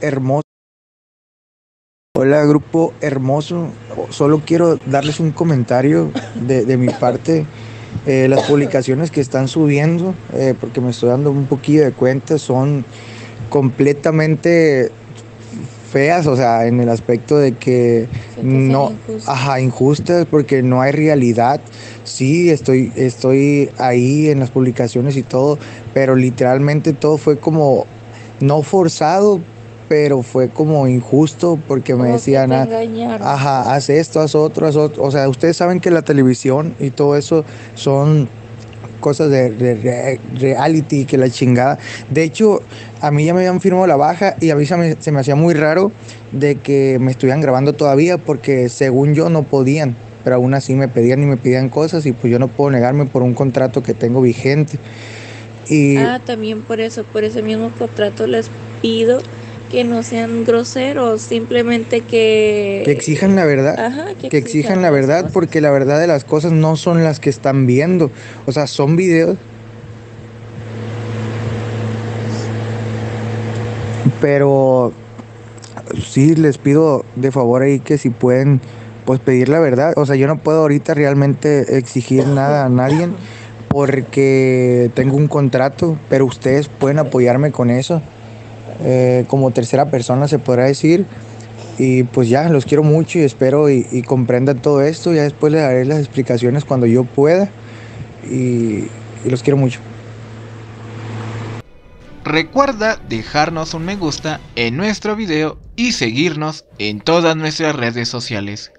hermoso. Hola grupo hermoso, solo quiero darles un comentario de, de mi parte. Eh, las publicaciones que están subiendo, eh, porque me estoy dando un poquillo de cuenta, son completamente feas, o sea, en el aspecto de que no, injustas. ajá, injustas, porque no hay realidad. Sí, estoy, estoy ahí en las publicaciones y todo, pero literalmente todo fue como no forzado, pero fue como injusto porque me decían, "Ah, ajá, haz esto, haz otro, haz otro. O sea, ustedes saben que la televisión y todo eso son cosas de, de re- reality, que la chingada. De hecho, a mí ya me habían firmado la baja y a mí se me, se me hacía muy raro de que me estuvieran grabando todavía porque según yo no podían, pero aún así me pedían y me pedían cosas y pues yo no puedo negarme por un contrato que tengo vigente. Y Ah, también por eso, por ese mismo contrato les pido que no sean groseros, simplemente que... que exijan la verdad. Ajá, que, que exijan la verdad cosas. porque la verdad de las cosas no son las que están viendo. O sea, son videos. Pero sí les pido de favor ahí que si pueden pues pedir la verdad. O sea, yo no puedo ahorita realmente exigir nada a nadie porque tengo un contrato, pero ustedes pueden apoyarme con eso. Eh, como tercera persona se podrá decir. Y pues ya, los quiero mucho y espero y, comprendan todo esto. Ya después les daré las explicaciones cuando yo pueda. Y los quiero mucho. Recuerda dejarnos un me gusta en nuestro video y seguirnos en todas nuestras redes sociales.